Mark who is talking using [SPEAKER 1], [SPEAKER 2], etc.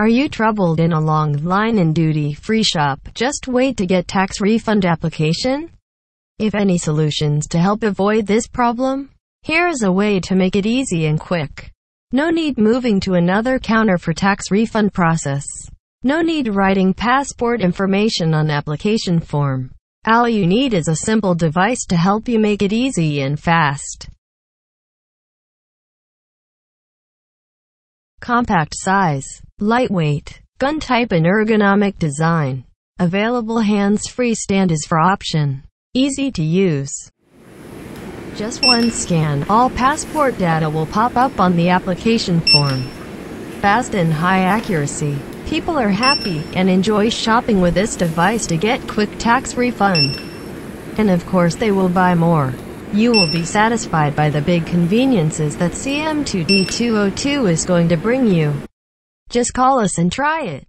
[SPEAKER 1] Are you troubled in a long line in duty-free shop? Just wait to get tax refund application? If any solutions to help avoid this problem? Here is a way to make it easy and quick. No need moving to another counter for tax refund process. No need writing passport information on application form. All you need is a simple device to help you make it easy and fast. Compact size, lightweight, gun type and ergonomic design. Available hands-free stand is for option. Easy to use. Just one scan, all passport data will pop up on the application form. Fast and high accuracy. People are happy and enjoy shopping with this device to get quick tax refund. And of course they will buy more. You will be satisfied by the big conveniences that CM2D202 is going to bring you. Just call us and try it.